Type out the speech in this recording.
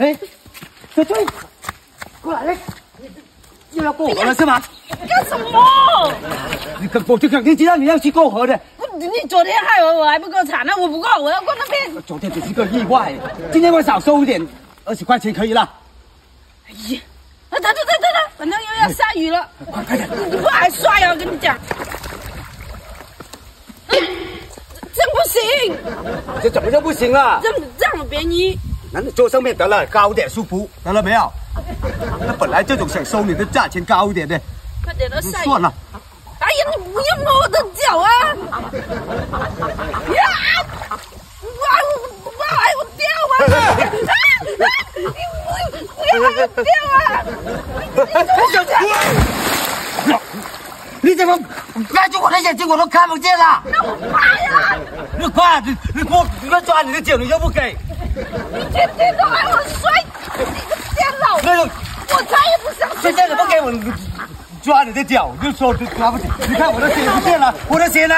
哎，小翠，过来，又要过河了是吗？干什么？我就肯定知道你要去过河的。不，你昨天害我，我还不够惨，那我不过，我要过那边。昨天只是个意外，今天我少收一点，二十块钱可以了。哎呀，啊，等等等等等，反正又要下雨了，快快点！你不还刷呀？我跟你讲，这这不行，这怎么就不行了？这这么便宜。那你坐上面得了，高点舒服，得了没有？那本来这种想收你的价钱高一点的。算了。哎呀，你不要摸我的脚啊！呀！哇，我哇，哎我掉啊！啊！你不不要还我掉啊！小翠，你怎么压住我的眼睛，我都看不见了？那我怕呀！你快，你你给我，你要抓你的脚，你又不给。你天天都喊我睡，你个贱佬！那个，我再也不相信现在你不给我抓你的脚，就说抓不起。你看我的鞋不见了，我的鞋呢？